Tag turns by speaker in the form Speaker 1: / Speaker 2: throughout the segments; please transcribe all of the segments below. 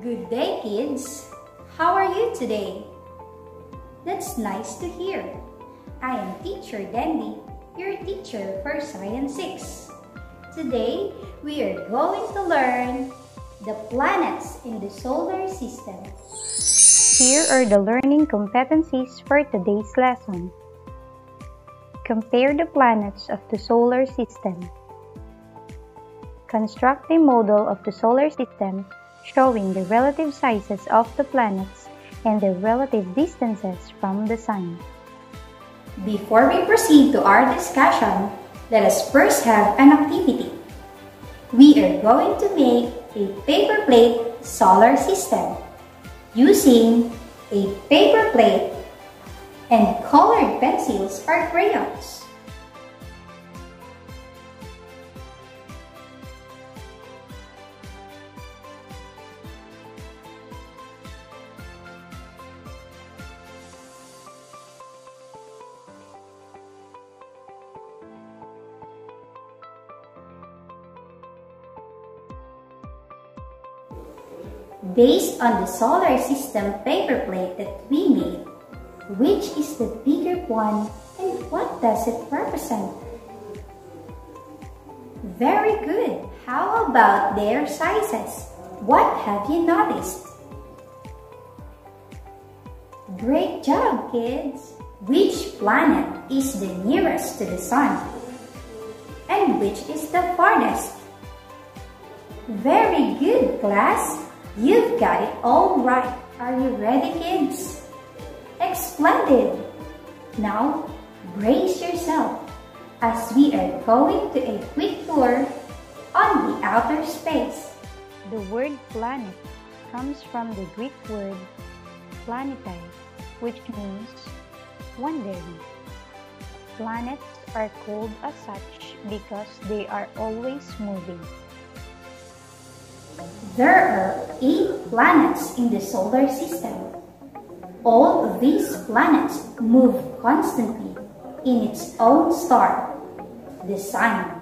Speaker 1: Good day, kids. How are you today? That's nice to hear. I am Teacher Dandy, your teacher for Science 6. Today, we are going to learn the planets in the solar system.
Speaker 2: Here are the learning competencies for today's lesson. Compare the planets of the solar system. Construct a model of the solar system showing the relative sizes of the planets and their relative distances from the Sun.
Speaker 1: Before we proceed to our discussion, let us first have an activity. We are going to make a paper plate solar system using a paper plate and colored pencils or crayons. Based on the solar system paper plate that we made, which is the bigger one and what does it represent? Very good. How about their sizes? What have you noticed? Great job, kids! Which planet is the nearest to the Sun? And which is the farthest? Very good, class! You've got it all right. Are you ready, kids? Splendid! Now, brace yourself as we are going to a quick tour on the outer space.
Speaker 2: The word planet comes from the Greek word planetai, which means wandering. Planets are called as such because they are always moving.
Speaker 1: There are eight planets in the solar system. All these planets move constantly in its own star, the Sun.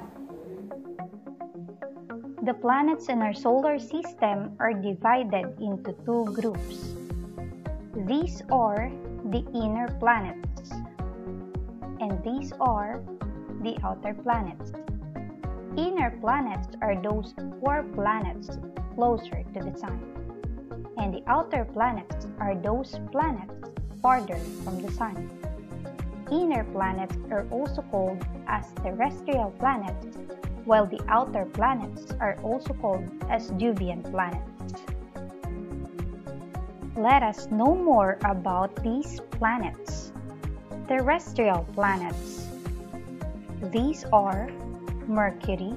Speaker 2: The planets in our solar system are divided into two groups. These are the inner planets, and these are the outer planets. Inner planets are those four planets closer to the Sun, and the outer planets are those planets farther from the Sun. Inner planets are also called as terrestrial planets, while the outer planets are also called as Jovian planets. Let us know more about these planets. Terrestrial planets. These are Mercury,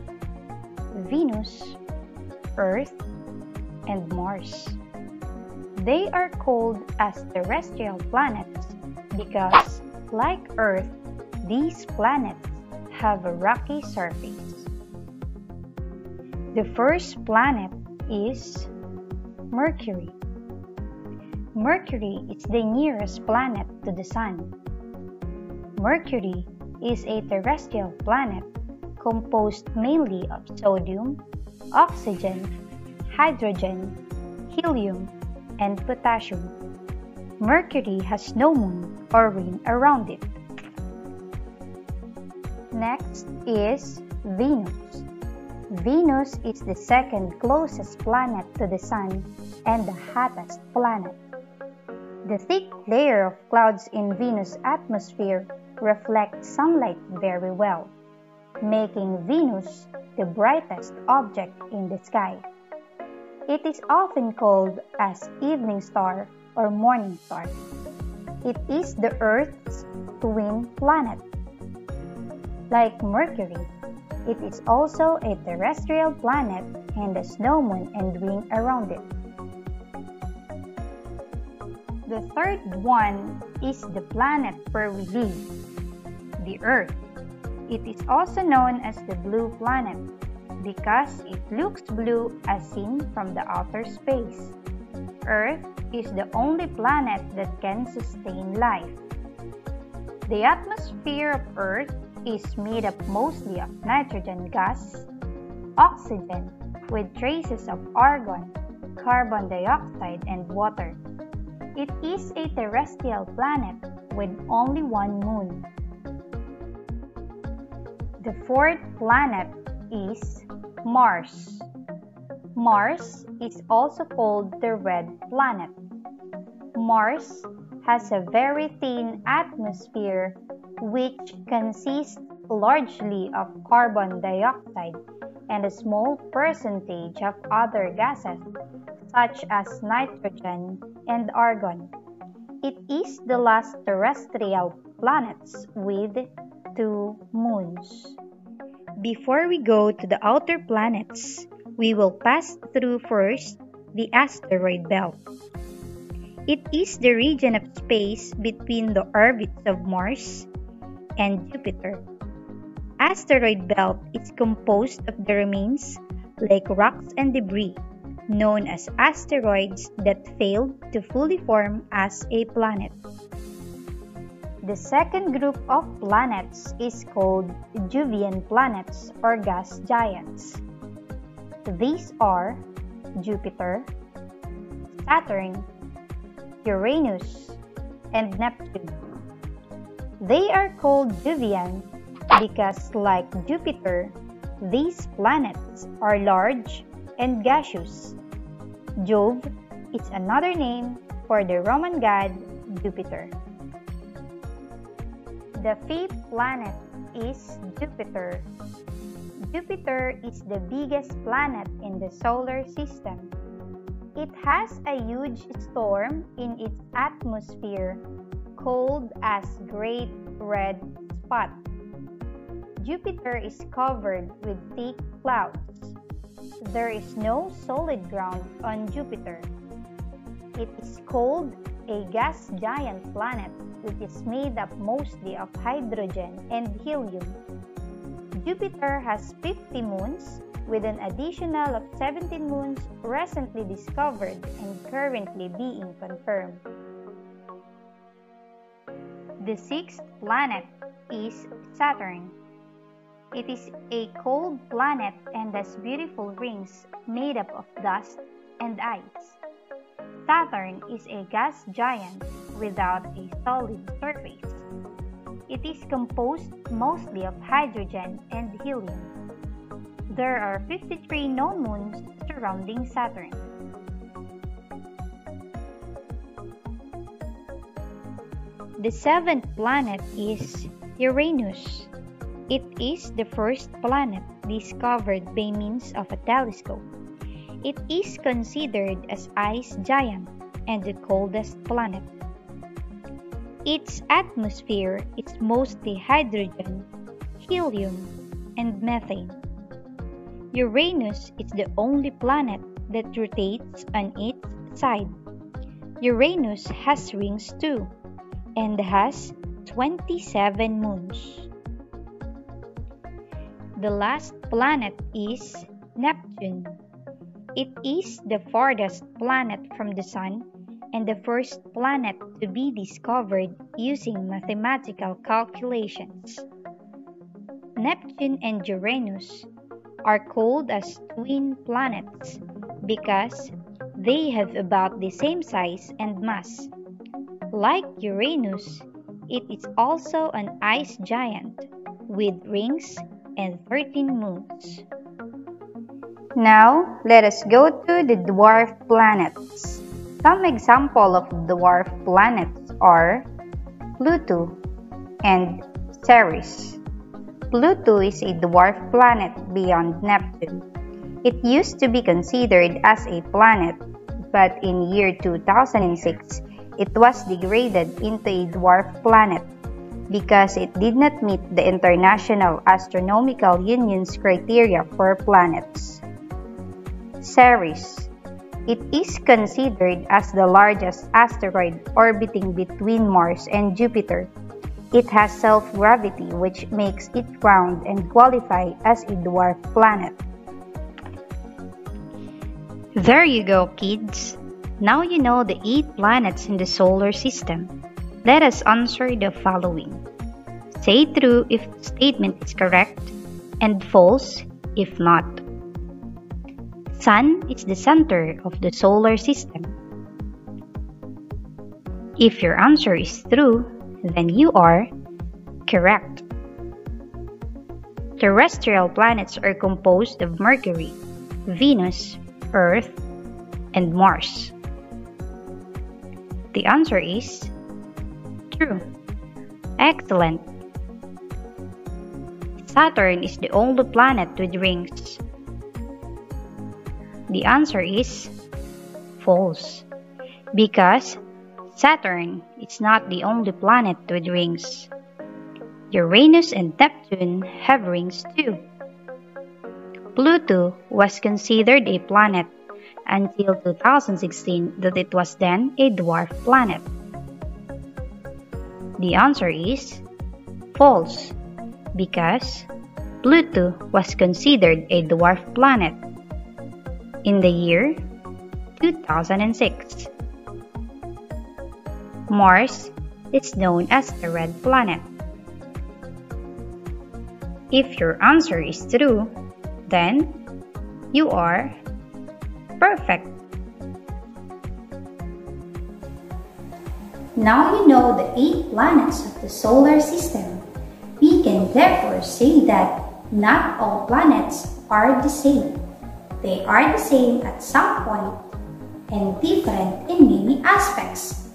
Speaker 2: Venus, Earth, and Mars. They are called as terrestrial planets because, like Earth, these planets have a rocky surface. The first planet is Mercury. Mercury is the nearest planet to the Sun. Mercury is a terrestrial planet composed mainly of sodium, oxygen, hydrogen, helium, and potassium. Mercury has no moon or ring around it. Next is Venus. Venus is the second closest planet to the Sun and the hottest planet. The thick layer of clouds in Venus' atmosphere reflects sunlight very well making Venus the brightest object in the sky. It is often called as evening star or morning star. It is the Earth's twin planet. Like Mercury, it is also a terrestrial planet and a snow moon and ring around it. The third one is the planet where we live, the Earth. It is also known as the blue planet because it looks blue as seen from the outer space. Earth is the only planet that can sustain life. The atmosphere of Earth is made up mostly of nitrogen gas, oxygen with traces of argon, carbon dioxide, and water. It is a terrestrial planet with only one moon. The fourth planet is Mars. Mars is also called the red planet. Mars has a very thin atmosphere which consists largely of carbon dioxide and a small percentage of other gases such as nitrogen and argon. It is the last terrestrial planet with two moons. Before we go to the outer planets, we will pass through first the asteroid belt. It is the region of space between the orbits of Mars and Jupiter. Asteroid belt is composed of the remains like rocks and debris known as asteroids that failed to fully form as a planet. The second group of planets is called Jovian planets or gas giants. These are Jupiter, Saturn, Uranus, and Neptune. They are called Jovian because, like Jupiter, these planets are large and gaseous. Jove is another name for the Roman god Jupiter. The fifth planet is Jupiter Jupiter is the biggest planet in the solar system. It has a huge storm in its atmosphere called as Great Red Spot. Jupiter is covered with thick clouds. There is no solid ground on Jupiter. It is called a gas giant planet which is made up mostly of hydrogen and helium. Jupiter has 50 moons, with an additional of 17 moons recently discovered and currently being confirmed. The sixth planet is Saturn. It is a cold planet and has beautiful rings made up of dust and ice. Saturn is a gas giant without a solid surface. It is composed mostly of hydrogen and helium. There are 53 known moons surrounding Saturn. The seventh planet is Uranus. It is the first planet discovered by means of a telescope. It is considered as ice giant and the coldest planet. Its atmosphere is mostly hydrogen, helium, and methane. Uranus is the only planet that rotates on its side. Uranus has rings too and has 27 moons. The last planet is Neptune. It is the farthest planet from the Sun and the first planet to be discovered using mathematical calculations. Neptune and Uranus are called as twin planets because they have about the same size and mass. Like Uranus, it is also an ice giant with rings and 13 moons. Now, let us go to the dwarf planets. Some examples of dwarf planets are Pluto and Ceres. Pluto is a dwarf planet beyond Neptune. It used to be considered as a planet, but in year 2006, it was degraded into a dwarf planet because it did not meet the International Astronomical Union's criteria for planets. Ceres it is considered as the largest asteroid orbiting between Mars and Jupiter. It has self-gravity which makes it round and qualify as a dwarf planet. There you go, kids! Now you know the 8 planets in the solar system. Let us answer the following. Say true if the statement is correct and false if not. Sun is the center of the solar system. If your answer is true, then you are correct. Terrestrial planets are composed of Mercury, Venus, Earth, and Mars. The answer is true. Excellent. Saturn is the only planet with rings. The answer is false because Saturn is not the only planet with rings. Uranus and Neptune have rings too. Pluto was considered a planet until 2016 that it was then a dwarf planet. The answer is false because Pluto was considered a dwarf planet in the year 2006. Mars is known as the red planet. If your answer is true, then you are perfect.
Speaker 1: Now you know the eight planets of the solar system. We can therefore say that not all planets are the same. They are the same at some point and different in many aspects.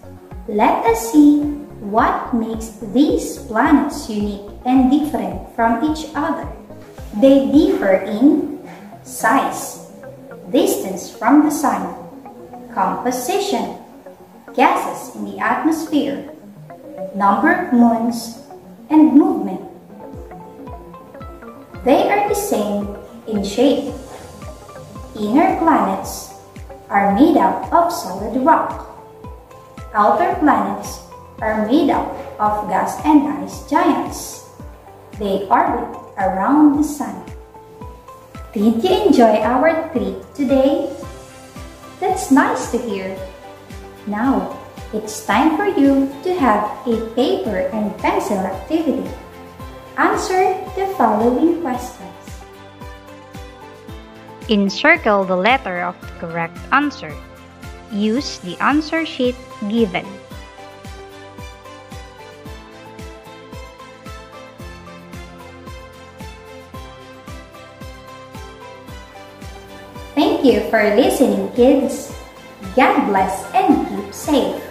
Speaker 1: Let us see what makes these planets unique and different from each other. They differ in size, distance from the sun, composition, gases in the atmosphere, number of moons, and movement. They are the same in shape. Inner planets are made up of solid rock outer planets are made up of gas and ice giants. They orbit around the sun. Did you enjoy our trip today? That's nice to hear. Now, it's time for you to have a paper and pencil activity. Answer the following questions.
Speaker 2: Encircle the letter of the correct answer. Use the answer sheet given.
Speaker 1: Thank you for listening, kids. God bless and keep safe.